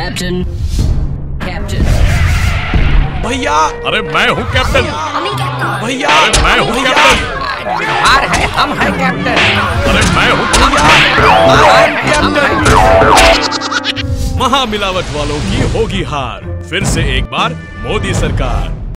Captain captain भैया! अरे मैं हूँ कैप्टन। भैया! मैं हूँ कैप्टन। हार है हम हैं कैप्टन। अरे मैं हूँ कैप्टन। महामिलावट वालों की होगी हार। फिर से एक बार मोदी सरकार।